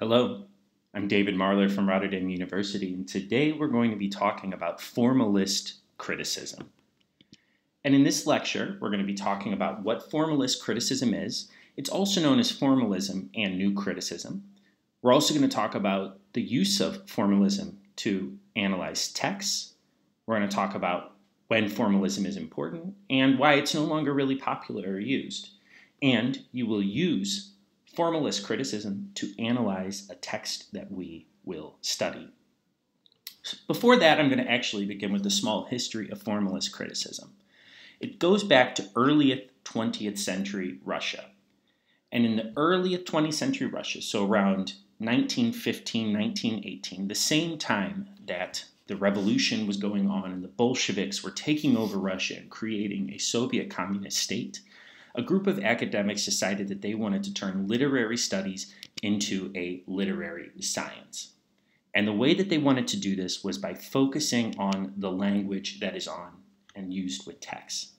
Hello, I'm David Marler from Rotterdam University, and today we're going to be talking about formalist criticism. And in this lecture, we're going to be talking about what formalist criticism is. It's also known as formalism and new criticism. We're also going to talk about the use of formalism to analyze texts. We're going to talk about when formalism is important and why it's no longer really popular or used. And you will use formalist criticism to analyze a text that we will study. Before that, I'm going to actually begin with a small history of formalist criticism. It goes back to early 20th century Russia. And in the early 20th century Russia, so around 1915, 1918, the same time that the revolution was going on and the Bolsheviks were taking over Russia and creating a Soviet communist state, a group of academics decided that they wanted to turn literary studies into a literary science. And the way that they wanted to do this was by focusing on the language that is on and used with text.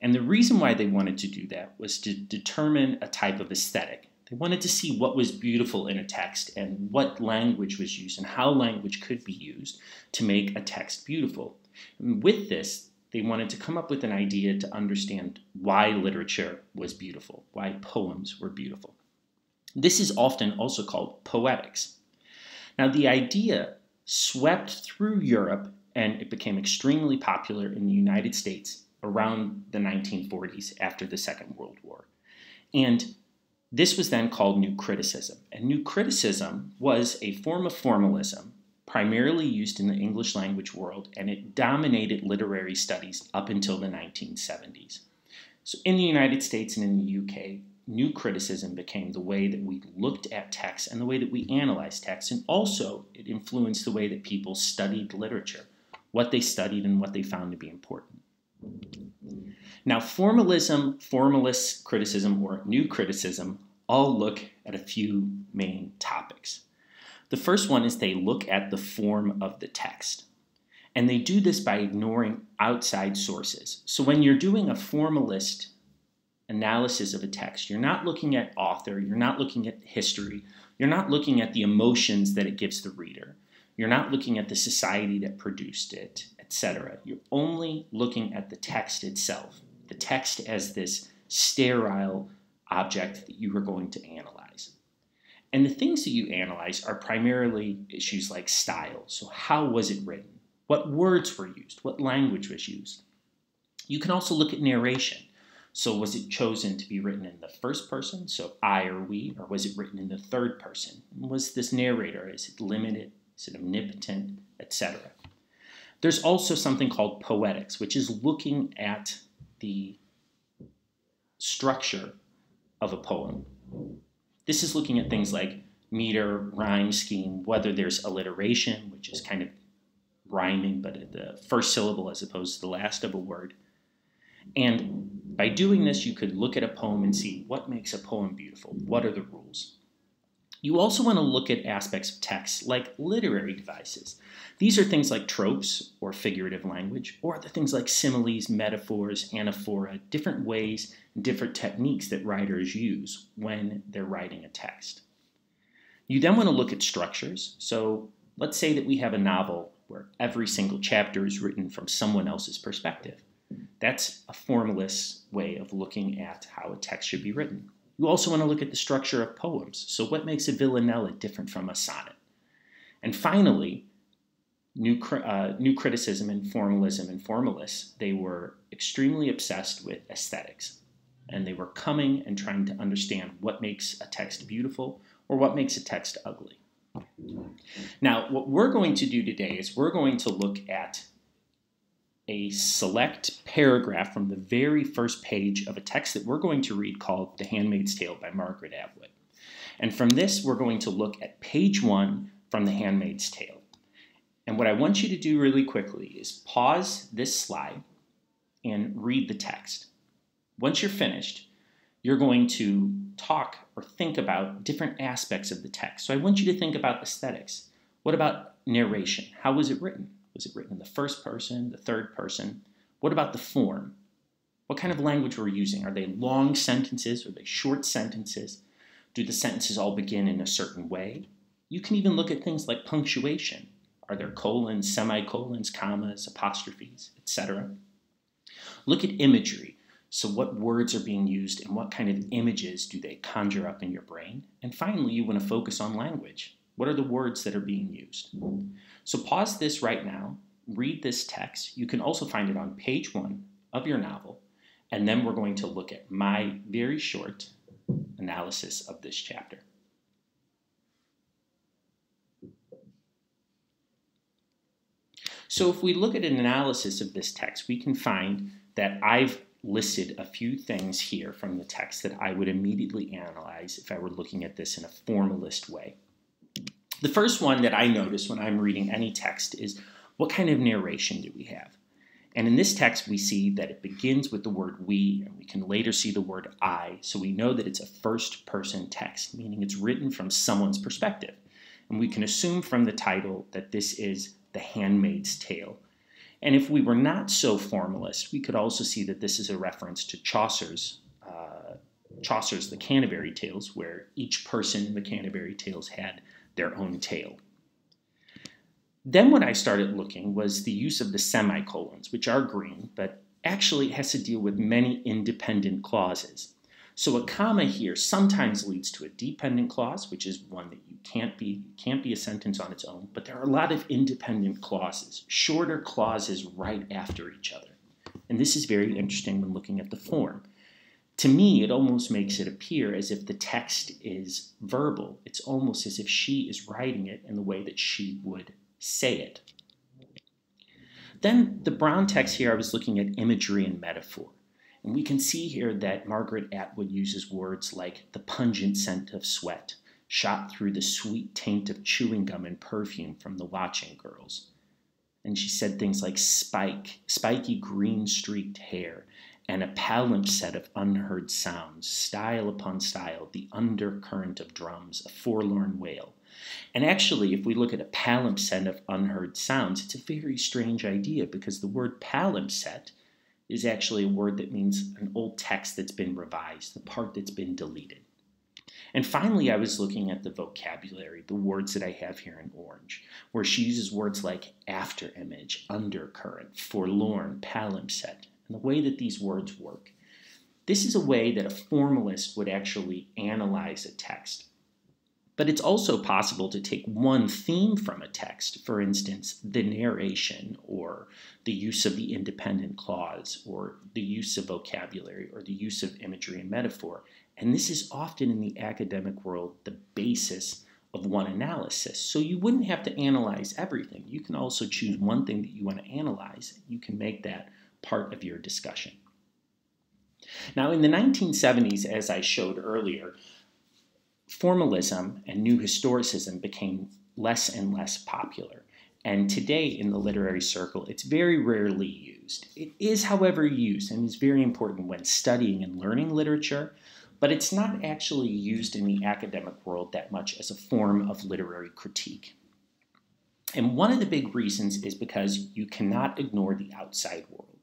And the reason why they wanted to do that was to determine a type of aesthetic. They wanted to see what was beautiful in a text and what language was used and how language could be used to make a text beautiful. And with this, they wanted to come up with an idea to understand why literature was beautiful, why poems were beautiful. This is often also called poetics. Now, the idea swept through Europe and it became extremely popular in the United States around the 1940s after the Second World War. And this was then called New Criticism. And New Criticism was a form of formalism primarily used in the English language world, and it dominated literary studies up until the 1970s. So in the United States and in the UK, new criticism became the way that we looked at text and the way that we analyzed text, and also it influenced the way that people studied literature, what they studied and what they found to be important. Now, formalism, formalist criticism, or new criticism all look at a few main topics. The first one is they look at the form of the text. And they do this by ignoring outside sources. So when you're doing a formalist analysis of a text, you're not looking at author, you're not looking at history, you're not looking at the emotions that it gives the reader, you're not looking at the society that produced it, etc. You're only looking at the text itself, the text as this sterile object that you are going to analyze. And the things that you analyze are primarily issues like style. So, how was it written? What words were used? What language was used? You can also look at narration. So, was it chosen to be written in the first person, so I or we, or was it written in the third person? Was this narrator, is it limited? Is it omnipotent, etc.? There's also something called poetics, which is looking at the structure of a poem. This is looking at things like meter, rhyme scheme, whether there's alliteration, which is kind of rhyming, but at the first syllable as opposed to the last of a word. And by doing this, you could look at a poem and see what makes a poem beautiful. What are the rules? You also want to look at aspects of text like literary devices. These are things like tropes or figurative language, or the things like similes, metaphors, anaphora, different ways different techniques that writers use when they're writing a text. You then want to look at structures. So let's say that we have a novel where every single chapter is written from someone else's perspective. That's a formalist way of looking at how a text should be written. You also want to look at the structure of poems. So, what makes a villanelle different from a sonnet? And finally, new, uh, new criticism and formalism and formalists, they were extremely obsessed with aesthetics and they were coming and trying to understand what makes a text beautiful or what makes a text ugly. Now, what we're going to do today is we're going to look at a select paragraph from the very first page of a text that we're going to read called The Handmaid's Tale by Margaret Atwood. And from this, we're going to look at page one from The Handmaid's Tale. And what I want you to do really quickly is pause this slide and read the text. Once you're finished, you're going to talk or think about different aspects of the text. So I want you to think about aesthetics. What about narration? How was it written? Was it written in the first person, the third person? What about the form? What kind of language we're using? Are they long sentences? Are they short sentences? Do the sentences all begin in a certain way? You can even look at things like punctuation. Are there colons, semicolons, commas, apostrophes, etc.? Look at imagery. So, what words are being used and what kind of images do they conjure up in your brain? And finally, you want to focus on language. What are the words that are being used? So, pause this right now, read this text. You can also find it on page one of your novel, and then we're going to look at my very short analysis of this chapter. So, if we look at an analysis of this text, we can find that I've listed a few things here from the text that I would immediately analyze if I were looking at this in a formalist way. The first one that I notice when I'm reading any text is what kind of narration do we have? And in this text, we see that it begins with the word we, and we can later see the word I, so we know that it's a first person text, meaning it's written from someone's perspective. And we can assume from the title that this is The Handmaid's Tale, and if we were not so formalist, we could also see that this is a reference to Chaucer's uh, Chaucer's The Canterbury Tales, where each person in the Canterbury Tales had their own tale. Then what I started looking was the use of the semicolons, which are green, but actually has to deal with many independent clauses. So a comma here sometimes leads to a dependent clause, which is one that you can't be can't be a sentence on its own, but there are a lot of independent clauses, shorter clauses right after each other. And this is very interesting when looking at the form. To me, it almost makes it appear as if the text is verbal. It's almost as if she is writing it in the way that she would say it. Then the brown text here, I was looking at imagery and metaphor. And we can see here that Margaret Atwood uses words like the pungent scent of sweat, shot through the sweet taint of chewing gum and perfume from the watching girls. And she said things like spike, spiky green streaked hair, and a palimpsest of unheard sounds, style upon style, the undercurrent of drums, a forlorn wail. And actually, if we look at a palimpsest of unheard sounds, it's a very strange idea because the word palimpsest is actually a word that means an old text that's been revised, the part that's been deleted. And finally, I was looking at the vocabulary, the words that I have here in orange, where she uses words like after image, undercurrent, forlorn, palimpsest, and the way that these words work. This is a way that a formalist would actually analyze a text. But it's also possible to take one theme from a text, for instance, the narration or the use of the independent clause or the use of vocabulary or the use of imagery and metaphor. And this is often in the academic world the basis of one analysis. So you wouldn't have to analyze everything. You can also choose one thing that you want to analyze. You can make that part of your discussion. Now, in the 1970s, as I showed earlier, formalism and new historicism became less and less popular. And today in the literary circle, it's very rarely used. It is, however, used and is very important when studying and learning literature, but it's not actually used in the academic world that much as a form of literary critique. And one of the big reasons is because you cannot ignore the outside world.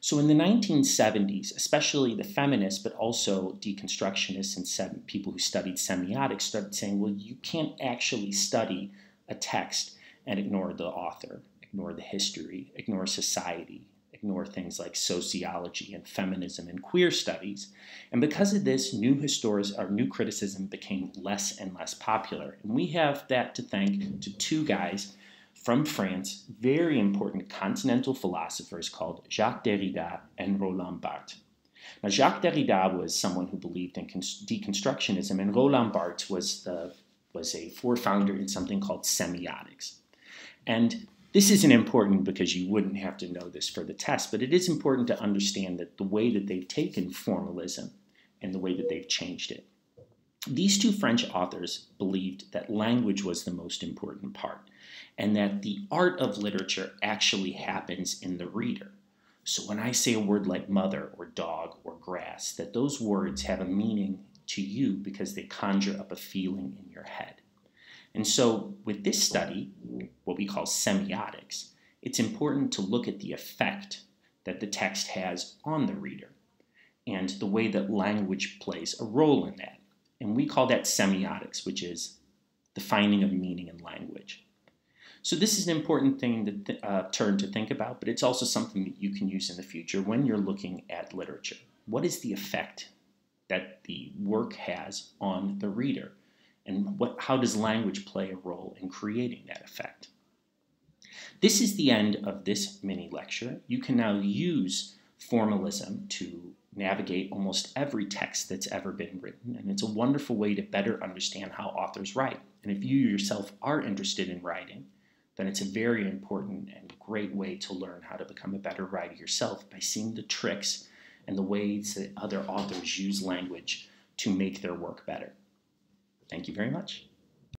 So in the 1970s, especially the feminists, but also deconstructionists and sem- people who studied semiotics started saying, well, you can't actually study a text and ignore the author, ignore the history, ignore society, ignore things like sociology and feminism and queer studies. And because of this, new historis or new criticism became less and less popular. And we have that to thank to two guys from France, very important continental philosophers called Jacques Derrida and Roland Barthes. Now, Jacques Derrida was someone who believed in deconstructionism, and Roland Barthes was, the, was a forefounder in something called semiotics. And this isn't important because you wouldn't have to know this for the test, but it is important to understand that the way that they've taken formalism and the way that they've changed it. These two French authors believed that language was the most important part and that the art of literature actually happens in the reader. So when I say a word like mother or dog or grass, that those words have a meaning to you because they conjure up a feeling in your head. And so with this study, what we call semiotics, it's important to look at the effect that the text has on the reader and the way that language plays a role in that. And we call that semiotics, which is the finding of meaning in language. So this is an important thing to th uh, term to think about, but it's also something that you can use in the future when you're looking at literature. What is the effect that the work has on the reader? And what, how does language play a role in creating that effect? This is the end of this mini lecture. You can now use formalism to navigate almost every text that's ever been written, and it's a wonderful way to better understand how authors write. And if you yourself are interested in writing, then it's a very important and great way to learn how to become a better writer yourself by seeing the tricks and the ways that other authors use language to make their work better. Thank you very much.